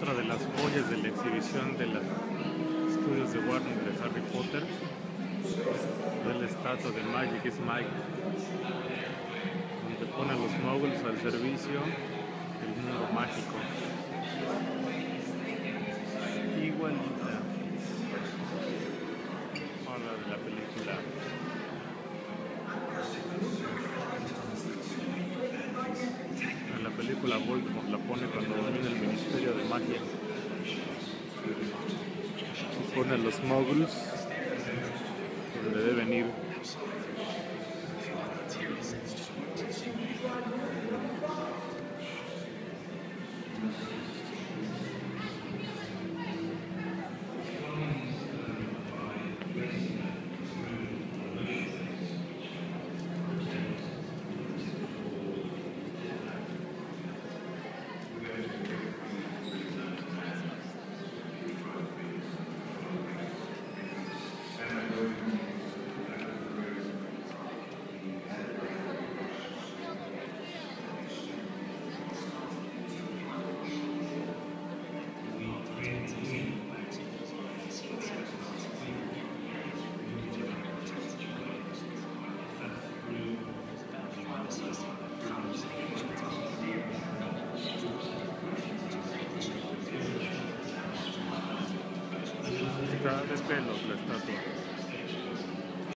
otra de las joyas de la exhibición de los estudios de Warner de Harry Potter. Es la estatua de Magic is Mike, donde pone a los moguls al servicio del mundo mágico. Igualita. Habla de la película. La película Voldemort la pone cuando domina el Ministerio pone los moguls donde deben ir. Está de pelos la estatua.